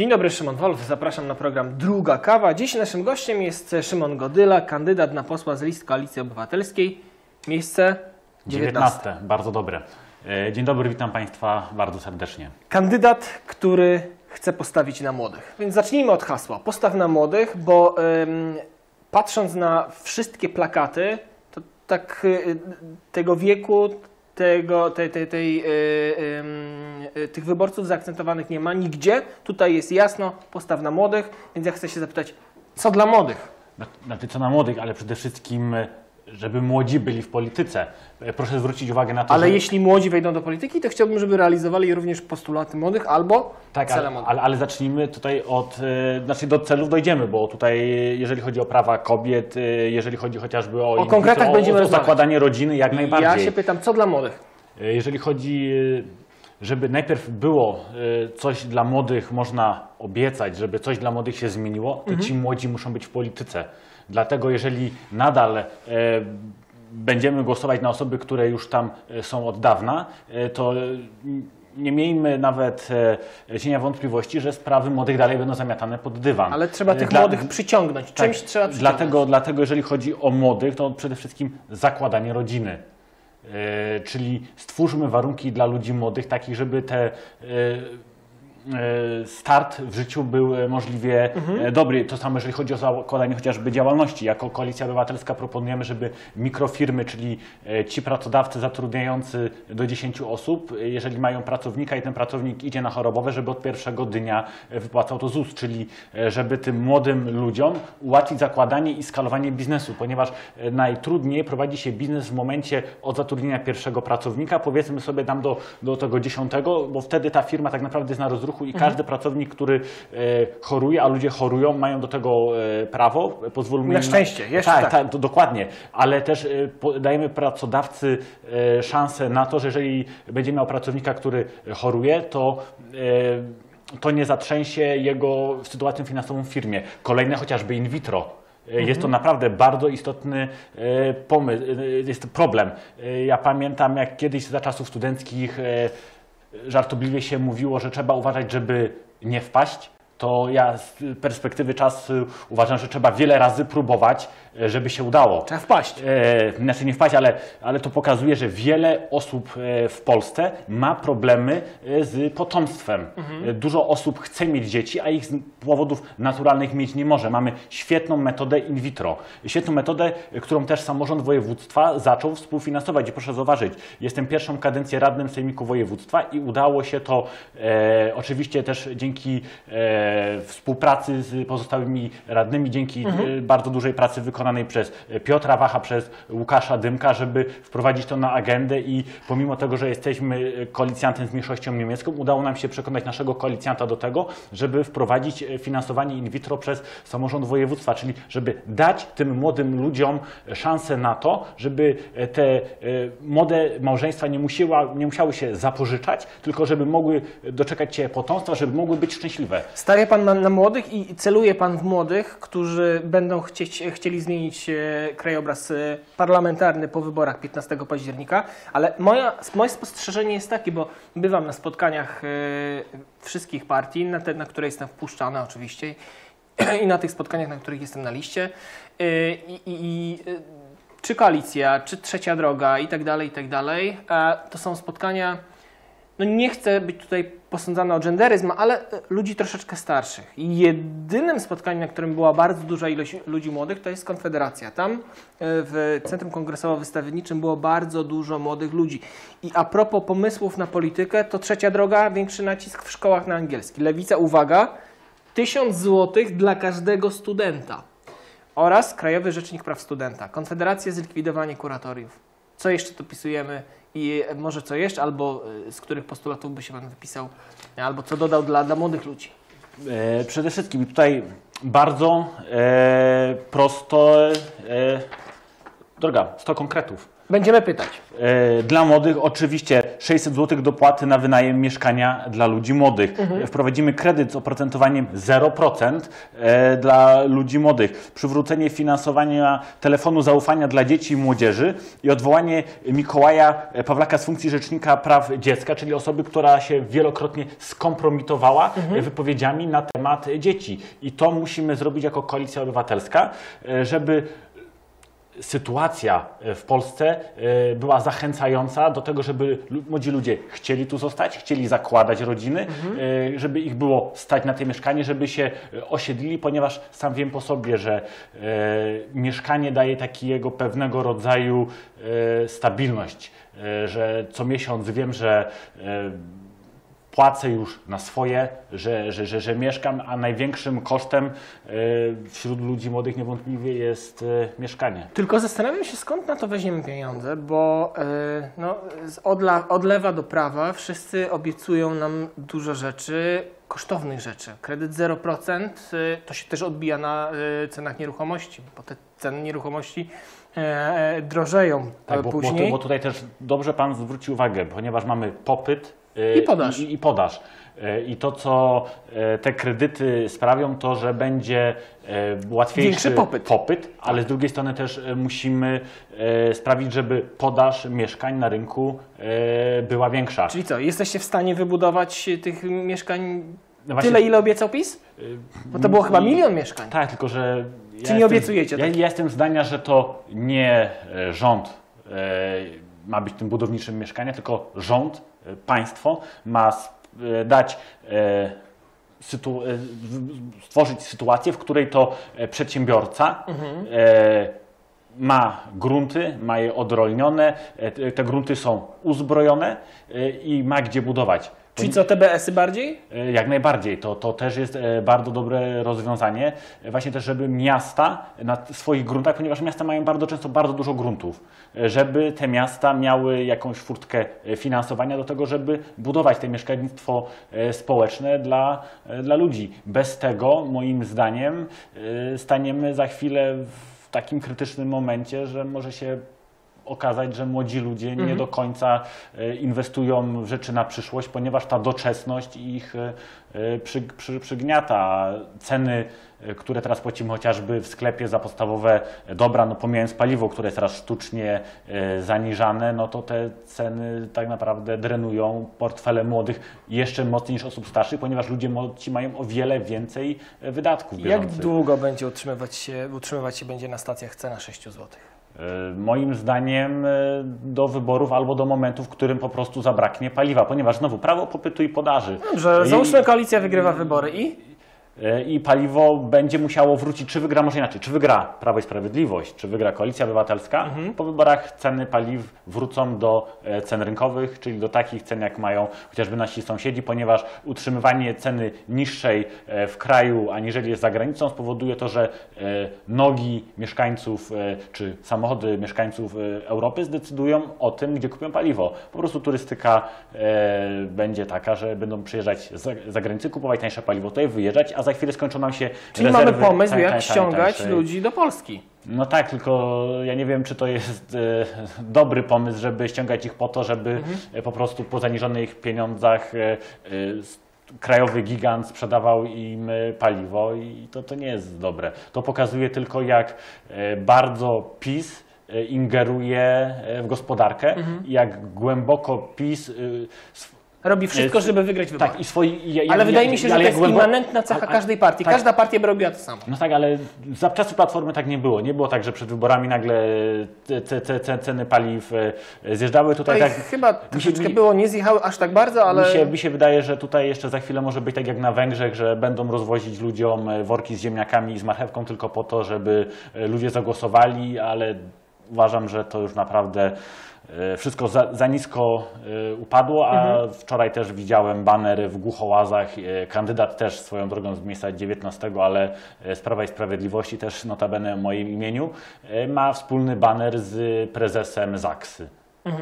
Dzień dobry, Szymon Wolf. Zapraszam na program Druga Kawa. Dziś naszym gościem jest Szymon Godyla, kandydat na posła z list Koalicji Obywatelskiej. Miejsce 19. 19. Bardzo dobre. E, Dzień dobry, witam Państwa bardzo serdecznie. Kandydat, który chce postawić na młodych. Więc zacznijmy od hasła. Postaw na młodych, bo ym, patrząc na wszystkie plakaty, to tak y, tego wieku, tego, tej, tej, tej, y, ym, y, tych wyborców zaakcentowanych nie ma nigdzie. Tutaj jest jasno, postaw na młodych, więc ja chcę się zapytać, co dla młodych? Zna- Znaczy co na młodych, ale przede wszystkim, e, żeby młodzi byli w polityce. E, Proszę zwrócić uwagę na to, Ale że... jeśli młodzi wejdą do polityki, to chciałbym, żeby realizowali również postulaty młodych albo Tak, cele młodych. ale, ale zacznijmy tutaj od, e, znaczy do celów dojdziemy, bo tutaj jeżeli chodzi o prawa kobiet, e, jeżeli chodzi chociażby o, vitro, konkretach o, będziemy o rozmawiać. zakładanie rodziny, jak najbardziej. Ja się pytam, co dla młodych? Jeżeli chodzi, żeby najpierw było coś dla młodych można obiecać, żeby coś dla młodych się zmieniło, to ci młodzi muszą być w polityce. Dlatego jeżeli nadal e, będziemy głosować na osoby, które już tam e, są od dawna, e, to nie miejmy nawet cienia wątpliwości, że sprawy młodych dalej będą zamiatane pod dywan. Ale trzeba tych dla- młodych przyciągnąć. Czymś tak, trzeba przyciągnąć. Dlatego, dlatego jeżeli chodzi o młodych, to przede wszystkim zakładanie rodziny. Czyli stwórzmy warunki dla ludzi młodych, takich, żeby te start w życiu był e, możliwie e, dobry. To samo, jeżeli chodzi o zakładanie chociażby działalności. Jako Koalicja Obywatelska proponujemy, żeby mikrofirmy, czyli e, ci pracodawcy zatrudniający do 10 osób, e, jeżeli mają pracownika i ten pracownik idzie na chorobowe, żeby od pierwszego dnia e, wypłacał to ZUS, czyli e, żeby tym młodym ludziom ułatwić zakładanie i skalowanie biznesu, ponieważ e, najtrudniej prowadzi się biznes w momencie od zatrudnienia pierwszego pracownika, powiedzmy sobie tam do, do tego dziesiątego, bo wtedy ta firma tak naprawdę jest na rozruchu i każdy pracownik, który e, choruje, a ludzie chorują, mają do tego e, prawo, pozwólmy Na szczęście, jeszcze tak, tak. to dokładnie, ale też e, dajemy pracodawcy szansę na to, że jeżeli będzie miał pracownika, który choruje, to to nie zatrzęsie jego sytuacją finansową w firmie. Kolejne chociażby in vitro. E, Jest to naprawdę bardzo istotny pomysł, jest problem. Ja pamiętam, jak kiedyś za czasów studenckich żartobliwie się mówiło, że trzeba uważać, żeby nie wpaść. To ja z perspektywy czasu uważam, że trzeba wiele razy próbować, żeby się udało. Trzeba wpaść. E, znaczy nie wpaść, ale, ale to pokazuje, że wiele osób e, w Polsce ma problemy e, z potomstwem. E, Dużo osób chce mieć dzieci, a ich z powodów naturalnych mieć nie może. Mamy świetną metodę in vitro. Świetną metodę, e, którą też samorząd województwa zaczął współfinansować. I proszę zauważyć, jestem pierwszą kadencję radnym Sejmiku Województwa i udało się to e, oczywiście też dzięki e, współpracy z pozostałymi radnymi, dzięki e, bardzo dużej pracy wykonanej przez Piotra Wacha, przez Łukasza Dymka, żeby wprowadzić to na agendę i pomimo tego, że jesteśmy koalicjantem z mniejszością niemiecką, udało nam się przekonać naszego koalicjanta do tego, żeby wprowadzić e, finansowanie in vitro przez samorząd województwa, czyli żeby dać tym młodym ludziom szansę na to, żeby e, te e, młode małżeństwa nie, musiała, nie musiały się zapożyczać, tylko żeby mogły doczekać się potomstwa, żeby mogły być szczęśliwe. Stawia Pan na, na młodych i celuje Pan w młodych, którzy będą chcieć, chcieli zmienić e, krajobraz e, parlamentarny po wyborach 15 października, ale moja, moje spostrzeżenie jest takie, bo bywam na spotkaniach e, wszystkich partii, na te, na które jestem wpuszczany oczywiście i na tych spotkaniach, na których jestem na liście i, i, czy koalicja, czy trzecia droga i tak dalej, i tak dalej, to są spotkania no nie chcę być tutaj posądzany o genderyzm, ale e, ludzi troszeczkę starszych. Jedynym spotkaniem, na którym była bardzo duża ilość ludzi młodych, to jest Konfederacja. Tam e, w Centrum Kongresowo-Wystawienniczym było bardzo dużo młodych ludzi. I a propos pomysłów na politykę, to trzecia droga, większy nacisk w szkołach na angielski. Lewica, uwaga, tysiąc złotych dla każdego studenta. Oraz Krajowy Rzecznik Praw Studenta. Konfederacja, zlikwidowanie kuratoriów. Co jeszcze dopisujemy i może co jeszcze, albo e, z których postulatów by się Pan wypisał, albo co dodał dla, dla młodych ludzi. E, przede wszystkim tutaj bardzo e, prosto, e, droga, 100 konkretów. Będziemy pytać. E, Dla młodych oczywiście 600 zł dopłaty na wynajem mieszkania dla ludzi młodych. E, Wprowadzimy kredyt z oprocentowaniem 0% e, dla ludzi młodych. Przywrócenie finansowania telefonu zaufania dla dzieci i młodzieży i odwołanie Mikołaja Pawlaka z funkcji Rzecznika Praw Dziecka, czyli osoby, która się wielokrotnie skompromitowała e, wypowiedziami na temat dzieci. I to musimy zrobić jako Koalicja Obywatelska, e, żeby sytuacja e, w Polsce e, była zachęcająca do tego, żeby młodzi ludzie chcieli tu zostać, chcieli zakładać rodziny, e, żeby ich było stać na te mieszkanie, żeby się osiedlili, ponieważ sam wiem po sobie, że mieszkanie daje takiego pewnego rodzaju stabilność, że co miesiąc wiem, że płacę już na swoje, że, że, że, że mieszkam, a największym kosztem e, wśród ludzi młodych niewątpliwie jest e, mieszkanie. Tylko zastanawiam się, skąd na to weźmiemy pieniądze, bo e, no, odla, od lewa do prawa wszyscy obiecują nam dużo rzeczy, kosztownych rzeczy. Kredyt 0% e, to się też odbija na cenach nieruchomości, bo te ceny nieruchomości drożeją Tak, bo, bo, później. tu- bo tutaj też dobrze Pan zwrócił uwagę, ponieważ mamy popyt I podaż. I, i podaż. E, I to, co e, te kredyty sprawią, to, że będzie e, łatwiejszy Większy popyt. ale z drugiej strony też e, musimy e, sprawić, żeby podaż mieszkań na rynku e, była większa. Czyli co, jesteście w stanie wybudować e, tych mieszkań No właśnie- tyle, ile obiecał PiS? Bo to było chyba milion mieszkań. Tak, tylko że. Ja Czy nie obiecujecie Ja, tak? ja jestem zdania, że to nie e, rząd e, ma być tym budowniczym mieszkania, tylko rząd, e, państwo ma e, dać. E, sytu, e, stworzyć sytuację, w której to przedsiębiorca Mhm. ma grunty, ma je odrolnione, te- grunty są uzbrojone i ma gdzie budować. Czyli co, TBS-y bardziej? E, Jak najbardziej. To, to też jest e, bardzo dobre rozwiązanie. E, Właśnie też, żeby miasta na swoich gruntach, ponieważ miasta mają bardzo często bardzo dużo gruntów, żeby te miasta miały jakąś furtkę finansowania do tego, żeby budować te mieszkalnictwo społeczne dla, dla ludzi. Bez tego, moim zdaniem, staniemy za chwilę w takim krytycznym momencie, że może się okazać, że młodzi ludzie nie do końca e, inwestują w rzeczy na przyszłość, ponieważ ta doczesność ich e, przy, przy, przygniata. Ceny, e, które teraz płacimy chociażby w sklepie za podstawowe dobra, no pomijając paliwo, które jest teraz sztucznie zaniżane, no to te ceny tak naprawdę drenują portfele młodych jeszcze mocniej niż osób starszych, ponieważ ludzie młodzi mają o wiele więcej wydatków Jak bieżących. długo będzie utrzymywać się, utrzymywać się będzie na stacjach cena 6 zł? E, Moim zdaniem e, do wyborów albo do momentu, w którym po prostu zabraknie paliwa, ponieważ znowu prawo popytu i podaży. Dobrze, I- załóżmy koalicja wygrywa wybory i? I paliwo będzie musiało wrócić, czy wygra, może inaczej, czy wygra Prawo i Sprawiedliwość, czy wygra Koalicja Obywatelska. Mhm. Po wyborach ceny paliw wrócą do e, cen rynkowych, czyli do takich cen, jak mają chociażby nasi sąsiedzi, ponieważ utrzymywanie ceny niższej e, w kraju, aniżeli jest za granicą, spowoduje to, że e, nogi mieszkańców, czy samochody mieszkańców Europy zdecydują o tym, gdzie kupią paliwo. Po prostu turystyka będzie taka, że będą przyjeżdżać z zagranicy, kupować tańsze paliwo, tutaj wyjeżdżać, a za chwilę skończą nam się Czyli rezerwy mamy pomysł, tań- jak tań- ściągać tańszej. ludzi do Polski. No tak, tylko ja nie wiem, czy to jest e, dobry pomysł, żeby ściągać ich po to, żeby Mhm. e, po prostu po zaniżonych pieniądzach e, e, krajowy gigant sprzedawał im paliwo i to, to nie jest dobre. To pokazuje tylko, jak bardzo PiS ingeruje w gospodarkę Mhm. jak głęboko PiS Robi wszystko, Jest- żeby wygrać wybory. tak i swoi. ja- ja- Ale wydaje ja- mi się, że to jest głęboko- immanentna cecha a- a- każdej partii. tak. Każda partia by robiła to samo. No tak, ale za czasów Platformy tak nie było. Nie było tak, że przed wyborami nagle te, te, te, te ceny paliw e, zjeżdżały. Tutaj Tutaj tak, chyba troszeczkę mi- było, nie zjechały aż tak bardzo, ale mi, się, mi się wydaje, że tutaj jeszcze za chwilę może być tak jak na Węgrzech, że będą rozwozić ludziom e, worki z ziemniakami i z marchewką tylko po to, żeby e, ludzie zagłosowali, ale uważam, że to już naprawdę e, wszystko za, za nisko e, upadło, a Mhm. wczoraj też widziałem banery w Głuchołazach, e, kandydat też swoją drogą z miejsca 19, ale e, z Prawa i Sprawiedliwości też notabene w moim imieniu, e, ma wspólny baner z prezesem Zaksy.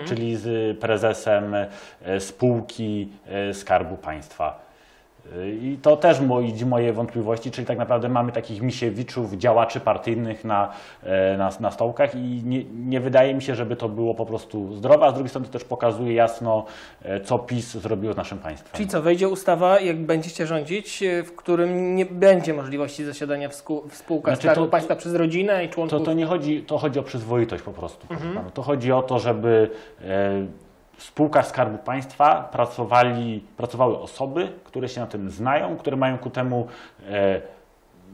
czyli z prezesem e, spółki e, Skarbu Państwa. I to też budzi moje wątpliwości, czyli tak naprawdę mamy takich misiewiczów, działaczy partyjnych na, e, na, na stołkach i nie, nie wydaje mi się, żeby to było po prostu zdrowe, a z drugiej strony to też pokazuje jasno, e, co PiS zrobiło z naszym państwem. Czyli co, wejdzie ustawa, jak będziecie rządzić, e, w którym nie będzie możliwości zasiadania w, sku- w spółkach Znaczy, Skarbu to- Państwa przez rodzinę i To, członków... to nie chodzi, to chodzi o przyzwoitość po prostu. pana. To chodzi o to, żeby e, w spółkach Skarbu Państwa pracowali, pracowały osoby, które się na tym znają, które mają ku temu e,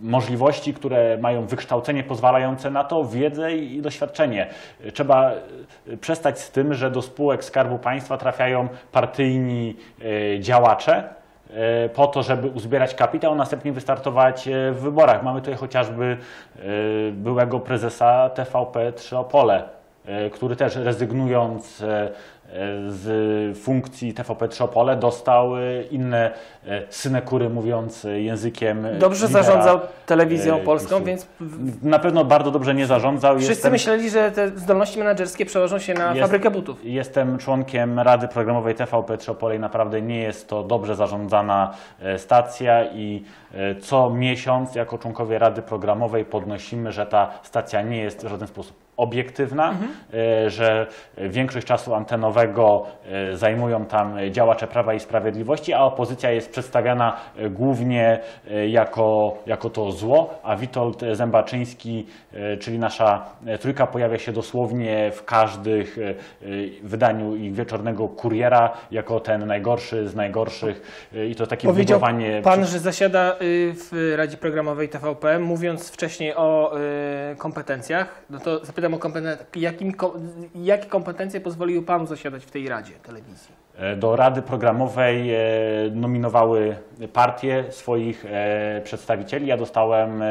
możliwości, które mają wykształcenie pozwalające na to, wiedzę i doświadczenie. Trzeba e, przestać z tym, że do spółek Skarbu Państwa trafiają partyjni e, działacze, e, po to, żeby uzbierać kapitał, a następnie wystartować w wyborach. Mamy tutaj chociażby byłego prezesa TVP 3 Opole, który też rezygnując z funkcji TVP 3 Opole dostał e, inne e, synekury, mówiąc e, językiem Dobrze zarządzał telewizją polską, PiSu. więc Na pewno bardzo dobrze nie zarządzał. wszyscy Jestem- myśleli, że te zdolności menedżerskie przełożą się na Jest- fabrykę butów. Jestem członkiem Rady Programowej TVP Trzopolej. Naprawdę nie jest to dobrze zarządzana stacja i co miesiąc jako członkowie Rady Programowej podnosimy, że ta stacja nie jest w żaden sposób obiektywna, e, że większość czasu antenowego e, zajmują tam działacze Prawa i Sprawiedliwości, a opozycja jest przedstawiana e, głównie jako, jako to zło, a Witold Zębaczyński, czyli nasza trójka pojawia się dosłownie w każdych e, wydaniu ich wieczornego kuriera jako ten najgorszy z najgorszych. I to takie Powiedział budowanie pan, że zasiada y, w Radzie Programowej TVP, mówiąc wcześniej o y, kompetencjach, no to zapytam o kompetencje. Jakimi, ko- jakie kompetencje pozwoliły panu zasiadać w tej Radzie Telewizji? E, Do Rady Programowej e, nominowały partie swoich e, przedstawicieli. Ja dostałem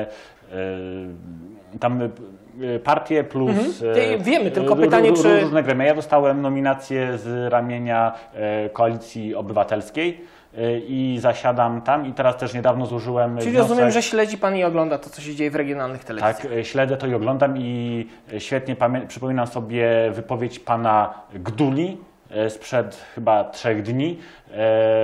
tam partie plus. Mhm. Wiemy, tylko pytanie, czy- Różne gremia. Ja dostałem nominację z ramienia Koalicji Obywatelskiej i zasiadam tam. I teraz też niedawno złożyłem. Czyli wniosek, rozumiem, że śledzi pan i ogląda to, co się dzieje w regionalnych telewizjach. tak, e, śledzę to i oglądam i e, świetnie przypominam sobie wypowiedź pana Gduli e, sprzed chyba trzech dni, e,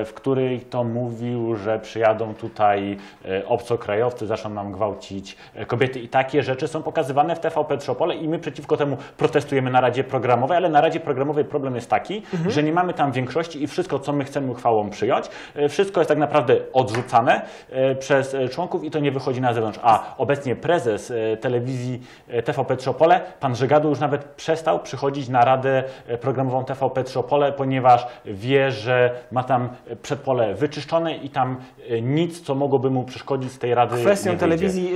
w której to mówił, że przyjadą tutaj e, obcokrajowcy, zaczną nam gwałcić e, kobiety i takie rzeczy są pokazywane w TVP Trzopole i my przeciwko temu protestujemy na Radzie Programowej, ale na Radzie Programowej problem jest taki, że nie mamy tam większości i wszystko, co my chcemy uchwałą przyjąć, e, wszystko jest tak naprawdę odrzucane e, przez e, członków i to nie wychodzi na zewnątrz. A obecnie prezes e, telewizji e, TVP Trzopole, pan Żegadu już nawet przestał przychodzić na Radę e, Programową TVP Trzopole, ponieważ wie, że ma tam przedpole wyczyszczone i tam e, nic, co mogłoby mu przeszkodzić z tej Rady Kwestią telewizji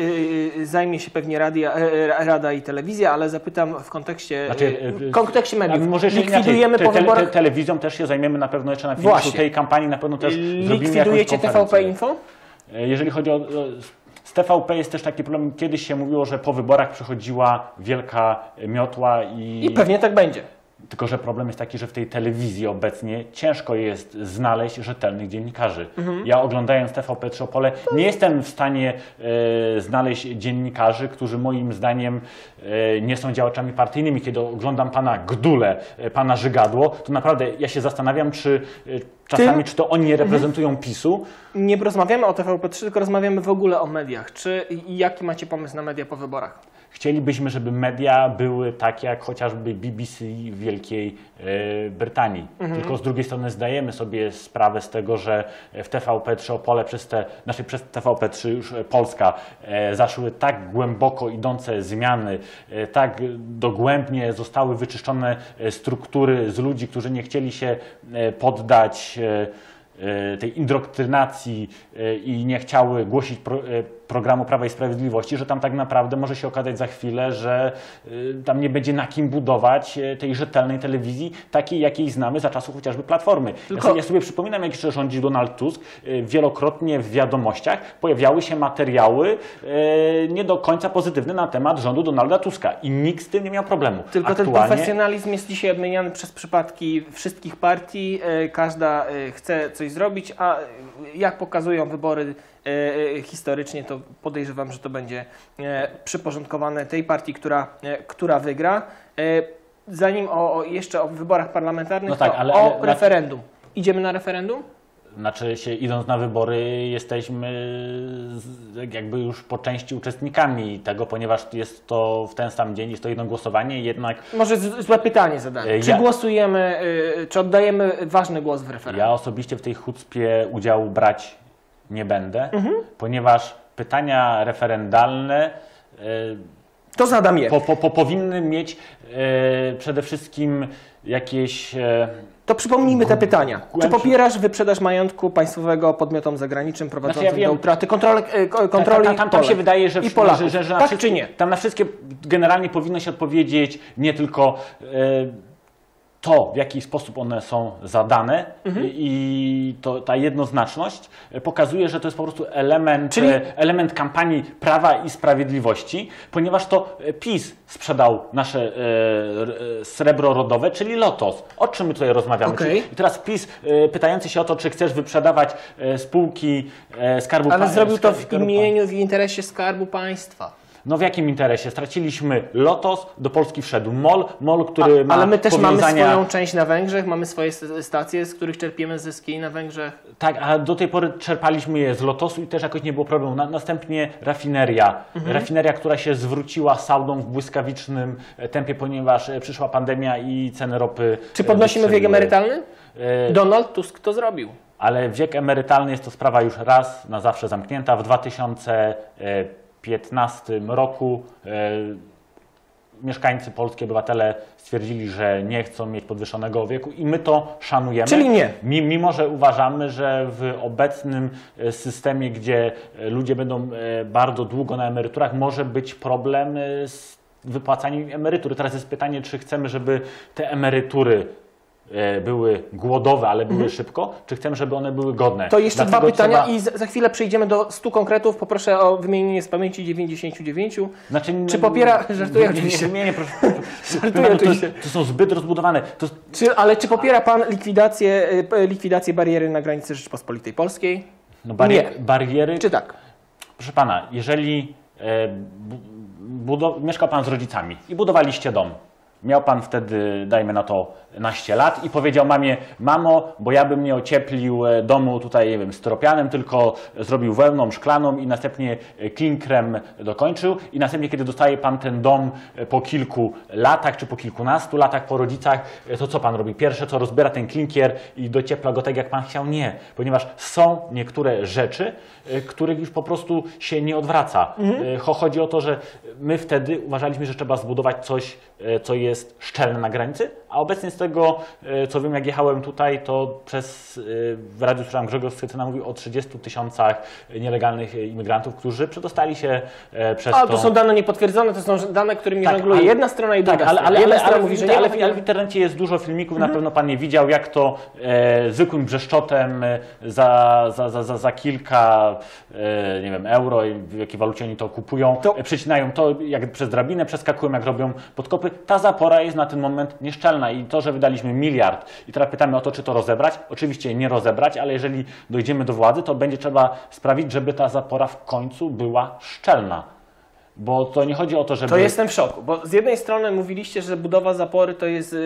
y, y, zajmie się pewnie radia, Rada i Telewizja, ale zapytam w kontekście, Znaczy, y, e, w kontekście mediów. Może Likwidujemy inaczej, te, te, te, telewizją też się zajmiemy na pewno jeszcze na finiszu Właśnie. tej kampanii, na pewno też Likwidujecie TVP. Info? Jeżeli chodzi o. o- Z TVP jest też taki problem, kiedyś się mówiło, że po wyborach przychodziła wielka miotła i. I pewnie tak będzie. Tylko, że problem jest taki, że w tej telewizji obecnie ciężko jest znaleźć rzetelnych dziennikarzy. Mhm. Ja oglądając TVP Trzopole nie jestem w stanie e, znaleźć dziennikarzy, którzy moim zdaniem e, nie są działaczami partyjnymi. Kiedy oglądam pana Gdule, e, pana Żygadło, to naprawdę ja się zastanawiam, czy e, czasami, czy to oni nie reprezentują PiSu, Nie rozmawiamy o TVP3, tylko rozmawiamy w ogóle o mediach. Czy jaki macie pomysł na media po wyborach? Chcielibyśmy, żeby media były takie jak chociażby BBC w Wielkiej e, Brytanii. Tylko z drugiej strony zdajemy sobie sprawę z tego, że w TVP3 Opole przez te, znaczy przez TVP3 już e, Polska e, zaszły tak głęboko idące zmiany, tak dogłębnie zostały wyczyszczone struktury z ludzi, którzy nie chcieli się poddać tej indoktrynacji i nie chciały głosić pro, programu Prawa i Sprawiedliwości, że tam tak naprawdę może się okazać za chwilę, że e, tam nie będzie na kim budować e, tej rzetelnej telewizji, takiej jakiej znamy za czasów chociażby Platformy. Tylko- Ja, sobie, ja sobie przypominam, jak jeszcze rządził Donald Tusk, e, wielokrotnie w wiadomościach pojawiały się materiały nie do końca pozytywne na temat rządu Donalda Tuska i nikt z tym nie miał problemu. Tylko ten Aktualnie- profesjonalizm jest dzisiaj odmieniany przez przypadki wszystkich partii. Każda chce coś zrobić, a jak pokazują wybory historycznie, to podejrzewam, że to będzie e, przyporządkowane tej partii, która, e, która wygra. E, Zanim o, o jeszcze o wyborach parlamentarnych, No tak, to ale- o ale- referendum. Idziemy na referendum? Znaczy się idąc na wybory jesteśmy jakby już po części uczestnikami tego, ponieważ jest to w ten sam dzień, jest to jedno głosowanie, jednak Może złe pytanie zadałem. E, Czy ja- głosujemy, y, czy oddajemy ważny głos w referendum? ja osobiście w tej chucpie udziału brać nie będę, Mhm. ponieważ pytania referendalne e, To zadam je. po, po, po, powinny mieć e, przede wszystkim jakieś e, To przypomnijmy te pytania. Czy popierasz wyprzedaż majątku państwowego podmiotom zagranicznym prowadzącym Znaczy, ja do utraty kontroli, e, ko- kontroli tam, tam, tam się wydaje, że, i Polaków? że, że, tak wszystkie, czy nie? Tam na wszystkie generalnie powinno się odpowiedzieć nie tylko e, to, w jaki sposób one są zadane Mhm. i to, ta jednoznaczność pokazuje, że to jest po prostu element, Czyli- e, element kampanii Prawa i Sprawiedliwości, ponieważ to e, PiS sprzedał nasze e, e, srebro rodowe, czyli Lotos. O czym my tutaj rozmawiamy? Czyli- I teraz PiS e, pytający się o to, czy chcesz wyprzedawać spółki Skarbu Ale Pa- zrobił to w imieniu, w interesie Skarbu Państwa. No w jakim interesie? Straciliśmy Lotos, do Polski wszedł MOL, MOL, który ma Ale my też mamy powiązania... swoją część na Węgrzech, mamy swoje stacje, z których czerpiemy zyski na Węgrzech. Tak, a do tej pory czerpaliśmy je z Lotosu i też jakoś nie było problemu. Na, następnie rafineria. Mhm. Rafineria, która się zwróciła saudą w błyskawicznym e, tempie, ponieważ e, przyszła pandemia i ceny ropy Czy e, podnosimy wiek emerytalny? Donald Tusk to zrobił. Ale wiek emerytalny jest to sprawa już raz na zawsze zamknięta. W 2015 roku e, mieszkańcy, polskie obywatele stwierdzili, że nie chcą mieć podwyższonego wieku i my to szanujemy. Czyli nie. Mi- Mimo, że uważamy, że w obecnym e, systemie, gdzie e, ludzie będą bardzo długo na emeryturach, może być problem z wypłacaniem emerytury. Teraz jest pytanie, czy chcemy, żeby te emerytury były głodowe, ale były szybko, czy chcemy, żeby one były godne. Mhm. To jeszcze dwa Dlatego pytania trzeba- i za, za chwilę przejdziemy do 100 konkretów. Poproszę o wymienienie z pamięci 99. Znaczy, Czy popiera- żartuję oczywiście. Nie, nie, proszę. Żartuję to, oczywiście. to są zbyt rozbudowane. To, Czy, ale czy popiera Pan likwidację, y, likwidację bariery na granicy Rzeczypospolitej Polskiej? no, barier, Nie. bariery Czy tak? Proszę pana, jeżeli e, mieszkał pan z rodzicami i budowaliście dom, miał pan wtedy, dajmy na to, naście lat i powiedział mamie, mamo, bo ja bym nie ocieplił e, domu tutaj, nie wiem, styropianem, tylko zrobił wełną szklaną i następnie e, klinkrem dokończył i następnie, kiedy dostaje pan ten dom e, po kilku latach, czy po kilkunastu latach po rodzicach, e, to co pan robi? Pierwsze, co rozbiera ten klinkier i dociepla go tak, jak pan chciał? Nie, ponieważ są niektóre rzeczy, e, których już po prostu się nie odwraca. E, cho- Chodzi o to, że my wtedy uważaliśmy, że trzeba zbudować coś, e, co jest szczelne na granicy, a obecnie z tego, e, co wiem, jak jechałem tutaj, to przez e, w radiu słyszałem Grzegorz Scycyna mówił o 30 tysiącach nielegalnych e, imigrantów, którzy przedostali się przez A to. to są dane niepotwierdzone, to są dane, którymi Tak, żongluje jedna strona i Tak, druga ale, strona. ale, ale, strona ale, mówi, że w- nie ale, ale w internecie jest dużo filmików, Mhm. na pewno pan nie widział, jak to e, zwykłym brzeszczotem za, za, za, za, za kilka e, nie wiem, euro, i w jakiej walucie oni to kupują, To- przycinają to, jak przez drabinę przeskakują, jak robią podkopy. Ta zapora jest na ten moment nieszczelna i to, że wydaliśmy miliard i teraz pytamy o to, czy to rozebrać, oczywiście nie rozebrać, ale jeżeli dojdziemy do władzy, to będzie trzeba sprawić, żeby ta zapora w końcu była szczelna. Bo to nie chodzi o to, żeby... To jestem w szoku, bo z jednej strony mówiliście, że budowa zapory to jest, y,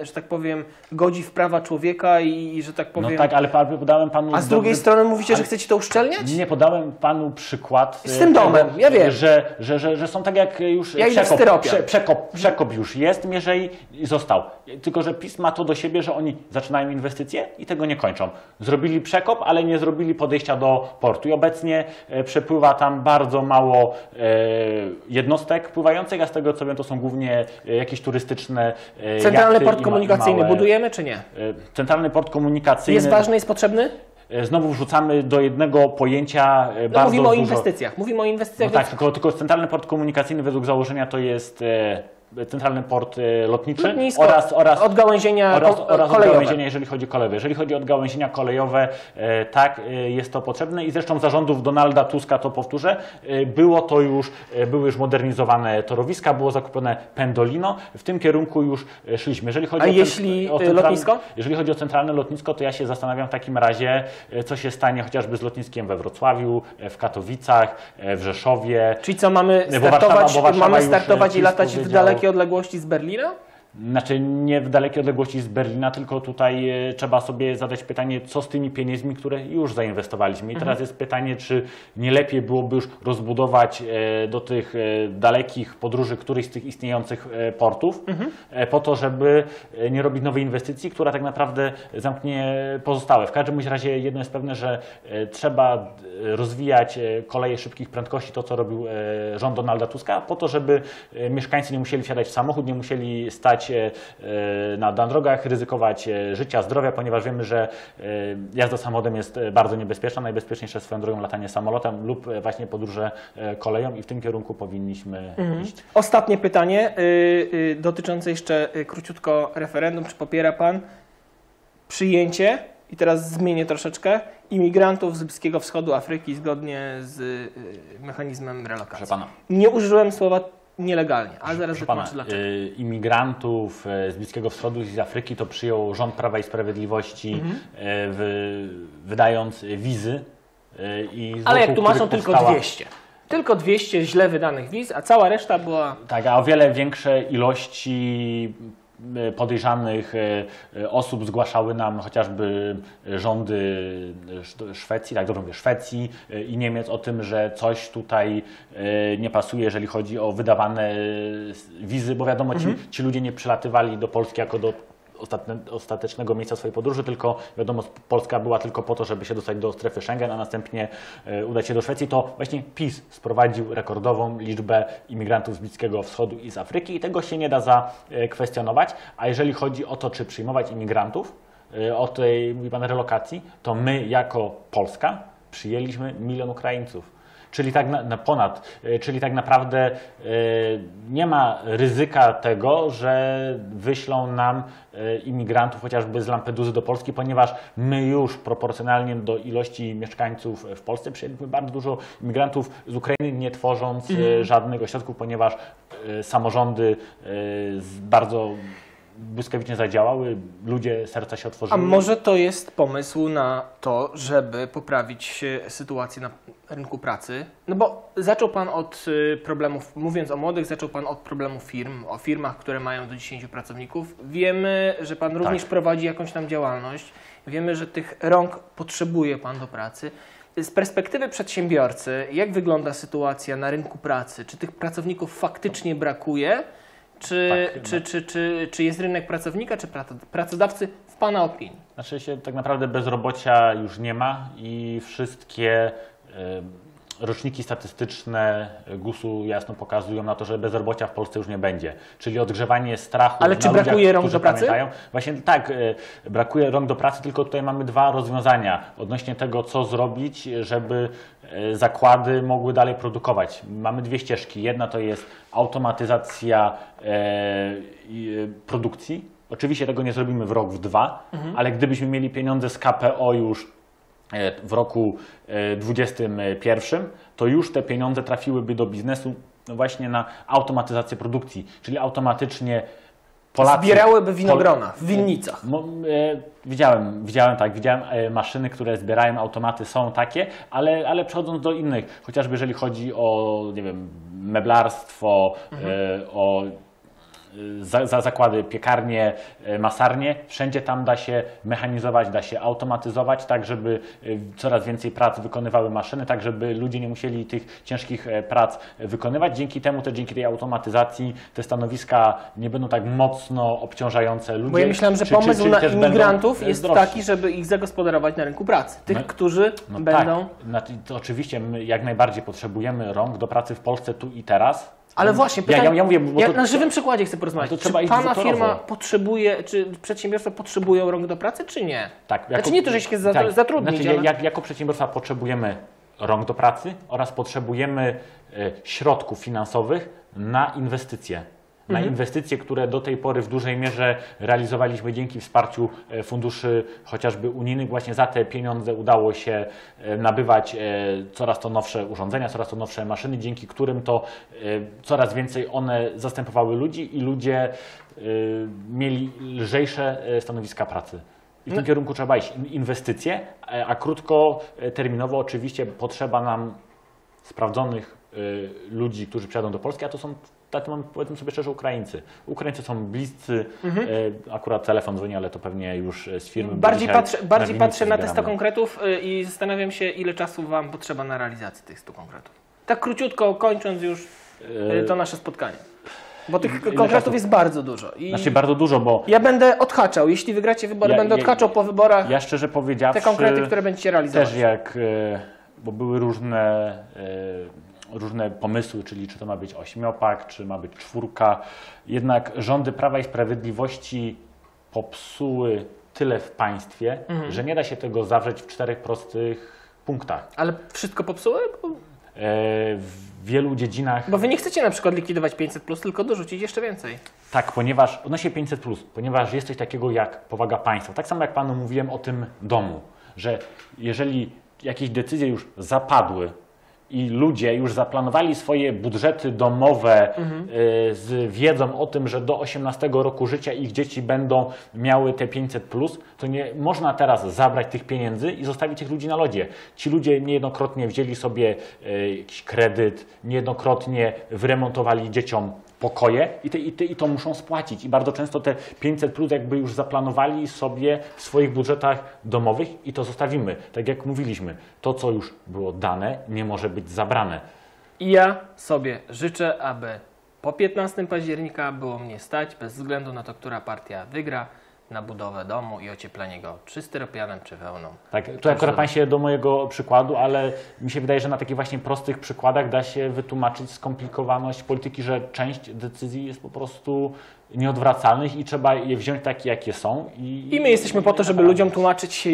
y, że tak powiem, godzi w prawa człowieka i, że tak No powiem... tak, ale podałem panu... A z drugiej dobry- strony mówicie, że chcecie to uszczelniać? Nie podałem panu przykład. Z tym domem, ja wiem. Że, że, że, że są tak jak już Ja idę w styropian. przekop, przekop już jest, mierzei i został. Tylko, że PiS ma to do siebie, że oni zaczynają inwestycje i tego nie kończą. Zrobili przekop, ale nie zrobili podejścia do portu. I obecnie e, przepływa tam bardzo mało e, jednostek pływających, a z tego co wiem, to są głównie e, jakieś turystyczne e, Centralny jachty port komunikacyjny małe- budujemy czy nie? e, Centralny port komunikacyjny. Jest ważny, jest potrzebny? E, Znowu wrzucamy do jednego pojęcia e, No bardzo mówimy o dużo... inwestycjach. Mówimy o No inwestycjach. tak, więc tylko, tylko Centralny Port Komunikacyjny według założenia to jest e, Centralny Port Lotniczy Lotnisko, oraz, oraz, odgałęzienia oraz, oraz kolejowe. odgałęzienia, jeżeli chodzi o kolejowe. Jeżeli chodzi o odgałęzienia kolejowe, e, tak, e, jest to potrzebne i zresztą zarządów Donalda Tuska, to powtórzę, e, było to już, były już modernizowane torowiska, było zakupione Pendolino, w tym kierunku już szliśmy. Jeżeli chodzi A o jeśli, o lotnisko? Jeżeli chodzi o centralne lotnisko, to ja się zastanawiam w takim razie, co się stanie chociażby z lotniskiem we Wrocławiu, w Katowicach, w Rzeszowie, Czyli co, mamy bo Warszawa- startować, bo Warszawa mamy startować i latać w powiedział- dalekie odległości z Berlina? Znaczy nie w dalekiej odległości z Berlina, tylko tutaj e, trzeba sobie zadać pytanie, co z tymi pieniędzmi, które już zainwestowaliśmy. I teraz jest pytanie, czy nie lepiej byłoby już rozbudować e, do tych e, dalekich podróży któryś z tych istniejących portów, e, po to, żeby nie robić nowej inwestycji, która tak naprawdę zamknie pozostałe. W każdym razie jedno jest pewne, że trzeba rozwijać koleje szybkich prędkości, to co robił rząd Donalda Tuska, po to, żeby mieszkańcy nie musieli wsiadać w samochód, nie musieli stać e, e, na, na drogach, ryzykować e, życia, zdrowia, ponieważ wiemy, że e, jazda samochodem jest bardzo niebezpieczna. Najbezpieczniejsze swoją drogą latanie samolotem lub właśnie podróże koleją i w tym kierunku powinniśmy iść. Ostatnie pytanie y, y, dotyczące jeszcze y, króciutko referendum. Czy popiera Pan przyjęcie, i teraz zmienię troszeczkę, imigrantów z Bliskiego Wschodu, Afryki zgodnie z mechanizmem Proszę relokacji? pana. Nie użyłem słowa nielegalnie, ale zaraz wytłumaczę dlaczego. y, imigrantów y, z Bliskiego Wschodu i z Afryki to przyjął rząd Prawa i Sprawiedliwości, Mhm. y, w, wydając wizy. I Ale jak tłumaczą, których tylko powstała- 200. Tylko 200 źle wydanych wiz, a cała reszta była... Tak, a o wiele większe ilości podejrzanych y, y, osób zgłaszały nam chociażby rządy Sz- Szwecji, tak dobrze mówię, Szwecji i Niemiec o tym, że coś tutaj nie pasuje, jeżeli chodzi o wydawane wizy, bo wiadomo, ci, ci ludzie nie przylatywali do Polski jako do ostatne, ostatecznego miejsca swojej podróży, tylko wiadomo, Polska była tylko po to, żeby się dostać do strefy Schengen, a następnie e, udać się do Szwecji, to właśnie PiS sprowadził rekordową liczbę imigrantów z Bliskiego Wschodu i z Afryki i tego się nie da zakwestionować. A jeżeli chodzi o to, czy przyjmować imigrantów, e, o tej, mówi Pan, relokacji, to my jako Polska przyjęliśmy milion Ukraińców. Czyli tak na, na ponad, e, czyli tak naprawdę e, nie ma ryzyka tego, że wyślą nam e, imigrantów chociażby z Lampeduzy do Polski, ponieważ my już proporcjonalnie do ilości mieszkańców w Polsce przyjęliśmy bardzo dużo imigrantów z Ukrainy, nie tworząc e, żadnych ośrodków, ponieważ samorządy bardzo błyskawicznie zadziałały, ludzie serca się A otworzyły. może to jest pomysł na to, żeby poprawić e, sytuację na rynku pracy? No bo zaczął Pan od e, problemów, mówiąc o młodych, zaczął Pan od problemów firm, o firmach, które mają do 10 pracowników. Wiemy, że Pan również prowadzi jakąś tam działalność. Wiemy, że tych rąk potrzebuje Pan do pracy. Z perspektywy przedsiębiorcy, jak wygląda sytuacja na rynku pracy? Czy tych pracowników faktycznie brakuje? Czy, Tak, czy, czy, czy, czy jest rynek pracownika, czy praco- pracodawcy w Pana opinii? Znaczy się tak naprawdę bezrobocia już nie ma i wszystkie roczniki statystyczne GUS-u jasno pokazują na to, że bezrobocia w Polsce już nie będzie. Czyli odgrzewanie strachu. Ale czy ludziach, brakuje rąk do pracy? Pamiętają. Właśnie tak, e, brakuje rąk do pracy, tylko tutaj mamy dwa rozwiązania odnośnie tego, co zrobić, żeby e, zakłady mogły dalej produkować. Mamy dwie ścieżki. Jedna to jest automatyzacja e, produkcji. Oczywiście tego nie zrobimy w rok, w dwa, ale gdybyśmy mieli pieniądze z KPO już w roku e, 2021, to już te pieniądze trafiłyby do biznesu no właśnie na automatyzację produkcji, czyli automatycznie Polacy... Zbierałyby winogrona w winnicach. E, widziałem, widziałem tak, widziałem e, maszyny, które zbierają automaty, są takie, ale, ale przechodząc do innych, chociażby jeżeli chodzi o, nie wiem, meblarstwo, e, o e, za, za zakłady, piekarnie, e, masarnie, wszędzie tam da się mechanizować, da się automatyzować, tak żeby e, coraz więcej prac wykonywały maszyny, tak żeby ludzie nie musieli tych ciężkich e, prac wykonywać. Dzięki temu też, dzięki tej automatyzacji te stanowiska nie będą tak mocno obciążające ludzi. Bo ja myślałem, że czy- czy- pomysł czyli na też będą, imigrantów e, jest taki, żeby ich zagospodarować na rynku pracy. Tych, No- którzy No będą. Tak, to oczywiście my jak najbardziej potrzebujemy rąk do pracy w Polsce tu i teraz. Ale właśnie, ja, pytanie, ja, ja mówię, bo ja to, na żywym przykładzie chcę porozmawiać. To czy trzeba iść Pana firma potrzebuje, czy przedsiębiorstwa potrzebują rąk do pracy, czy nie? tak, Znaczy nie to, że się tak, zatrudnić, Znaczy, ale- jak, jako przedsiębiorca potrzebujemy rąk do pracy oraz potrzebujemy e, środków finansowych na inwestycje. Na Mhm. inwestycje, które do tej pory w dużej mierze realizowaliśmy dzięki wsparciu e, funduszy chociażby unijnych. Właśnie za te pieniądze udało się e, nabywać e, coraz to nowsze urządzenia, coraz to nowsze maszyny, dzięki którym to coraz więcej one zastępowały ludzi i ludzie mieli lżejsze stanowiska pracy. I w tym kierunku trzeba iść. In- Inwestycje, a krótkoterminowo oczywiście potrzeba nam sprawdzonych ludzi, którzy przyjadą do Polski, a to są tak mam, powiedzmy sobie szczerze, Ukraińcy. Ukraińcy są bliscy, Mhm. e, akurat telefon dzwoni, ale to pewnie już e, z firmy. Bardziej patrzę, bardziej patrzę na te 100 zbieramy. konkretów y, i zastanawiam się, ile czasu Wam potrzeba na realizację tych 100 konkretów. Tak króciutko, kończąc już to nasze spotkanie. Bo tych ile konkretów czasu? jest bardzo dużo. I Znaczy bardzo dużo, bo ja będę odhaczał. Jeśli wygracie wybory, Ja- będę ja- odhaczał po wyborach ja szczerze powiedziawszy... te konkrety, które będziecie realizować. Też jak, e, bo były różne, e, różne pomysły, czyli czy to ma być ośmiopak, czy ma być czwórka. Jednak rządy Prawa i Sprawiedliwości popsuły tyle w państwie, Mhm. że nie da się tego zawrzeć w czterech prostych punktach. Ale wszystko popsuły? Bo, E, w wielu dziedzinach bo wy nie chcecie na przykład likwidować 500, plus, tylko dorzucić jeszcze więcej. Tak, ponieważ odnośnie 500, ponieważ jest coś takiego jak powaga państwa. Tak samo jak panu mówiłem o tym domu, że jeżeli jakieś decyzje już zapadły i ludzie już zaplanowali swoje budżety domowe y, z wiedzą o tym, że do 18 roku życia ich dzieci będą miały te 500, to nie można teraz zabrać tych pieniędzy i zostawić tych ludzi na lodzie. Ci ludzie niejednokrotnie wzięli sobie y, jakiś kredyt, niejednokrotnie wyremontowali dzieciom pokoje i, te, i, te, i to muszą spłacić. I bardzo często te 500 plus jakby już zaplanowali sobie w swoich budżetach domowych i to zostawimy. Tak jak mówiliśmy, to co już było dane nie może być zabrane. I ja sobie życzę, aby po 15 października było mnie stać, bez względu na to, która partia wygra, na budowę domu i ocieplenie go czy styropianem, czy wełną. Tak, tu akurat pan się do mojego przykładu, ale mi się wydaje, że na takich właśnie prostych przykładach da się wytłumaczyć skomplikowaność polityki, że część decyzji jest po prostu nieodwracalnych i trzeba je wziąć takie, jakie są. I, I my jesteśmy po to, żeby ludziom tłumaczyć,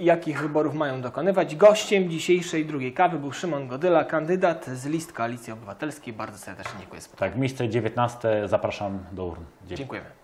jakich wyborów mają dokonywać. Gościem dzisiejszej drugiej kawy był Szymon Godyla, kandydat z list Koalicji Obywatelskiej. Bardzo serdecznie dziękuję. Tak, miejsce 19 zapraszam do urn. Dziękuję. Dziękujemy.